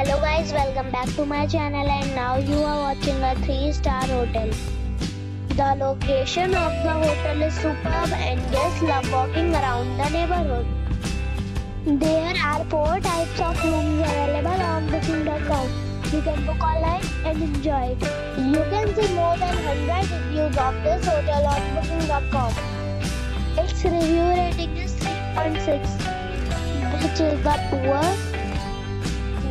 Hello guys, welcome back to my channel and now you are watching a 3 star hotel. The location of the hotel is superb and guests love walking around the neighborhood. There are 4 types of rooms available on booking.com. You can book online and enjoy it. You can see more than 100 reviews of this hotel on booking.com. Its review rating is 3.6 which is the poor.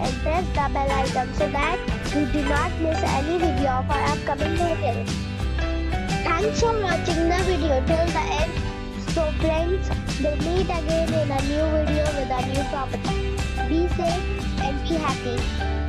and press the bell icon so that you do not miss any video of our upcoming hotel. Thanks for watching the video till the end. So friends, we'll meet again in a new video with a new property. Be safe and be happy.